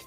Yeah.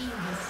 Team has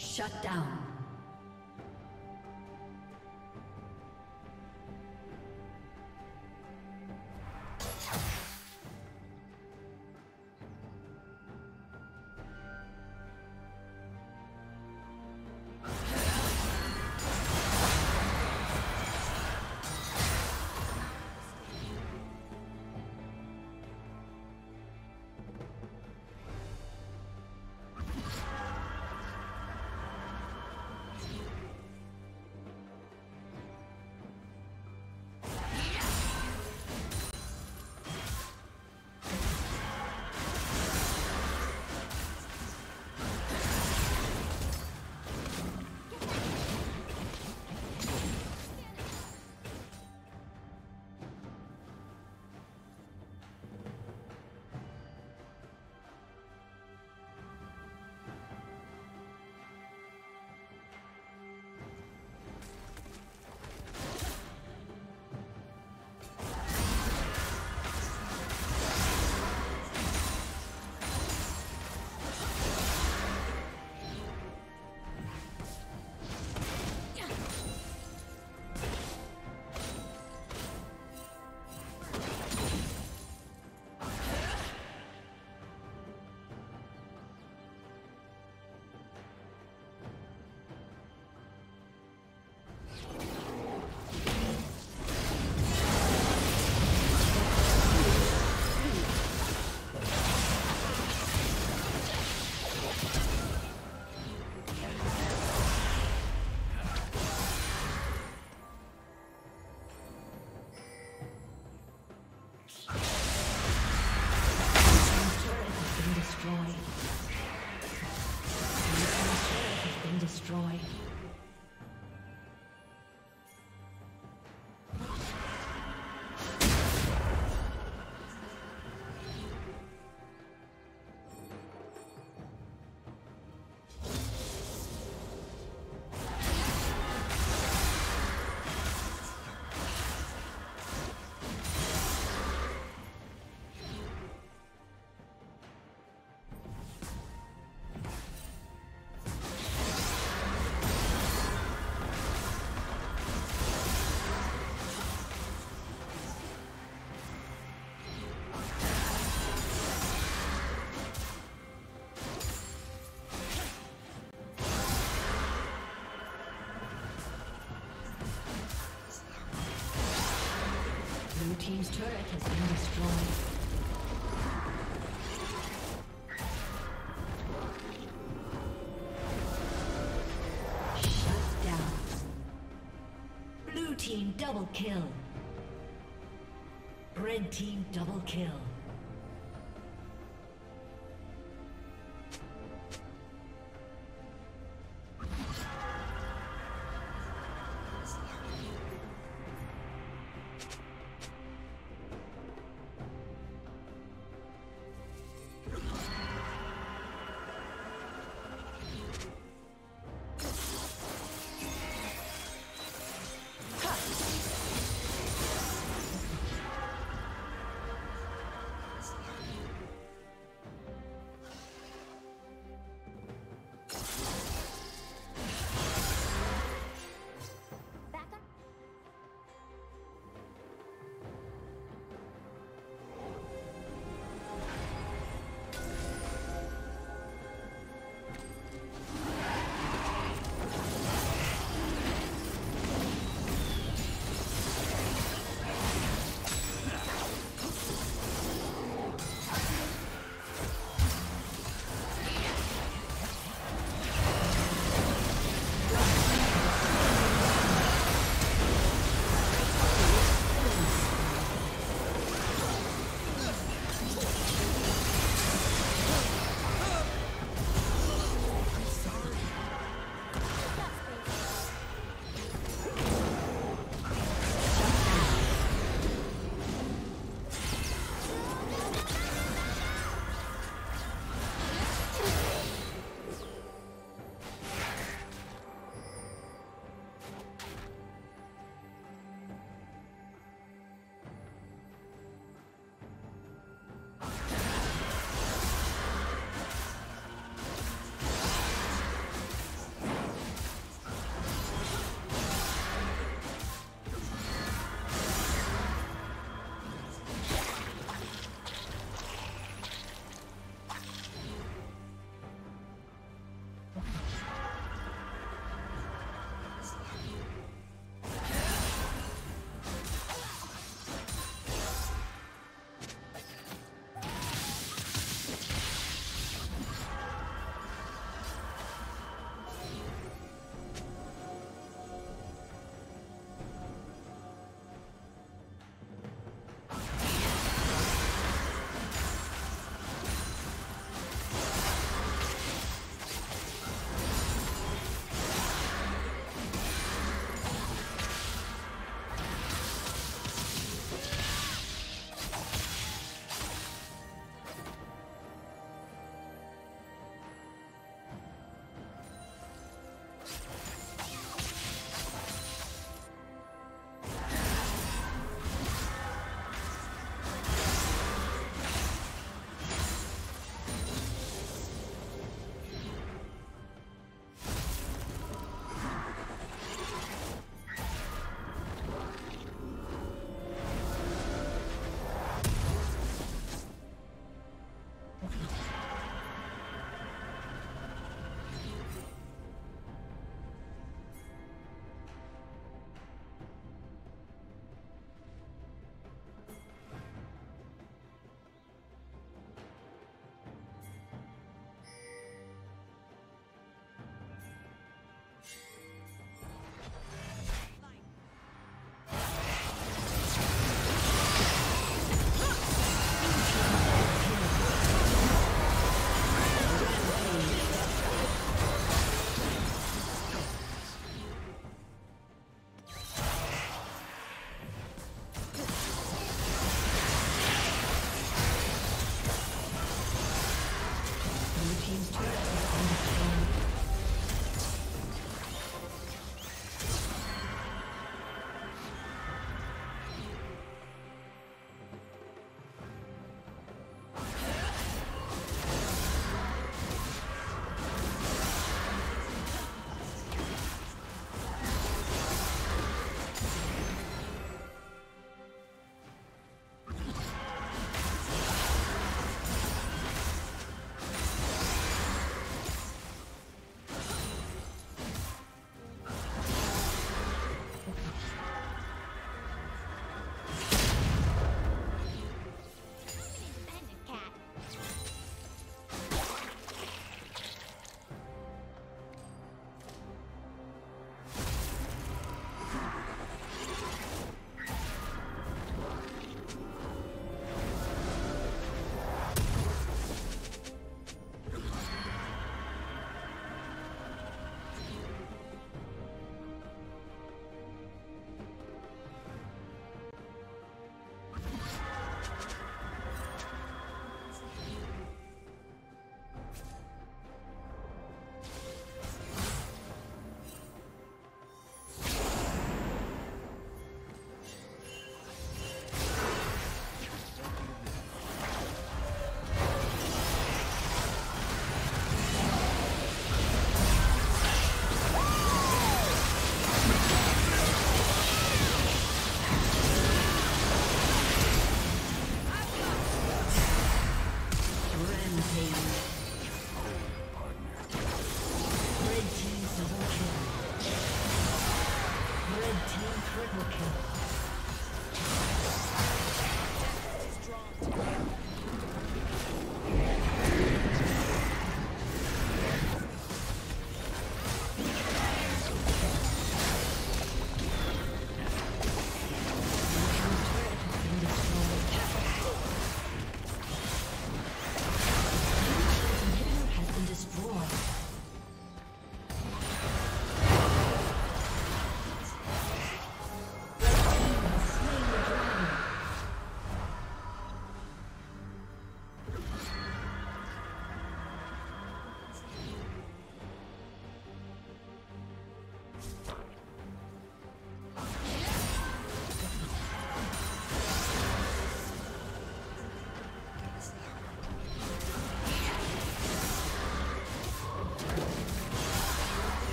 Shut down. Team's turret has been destroyed. Shut down. Blue team double kill. Red team double kill.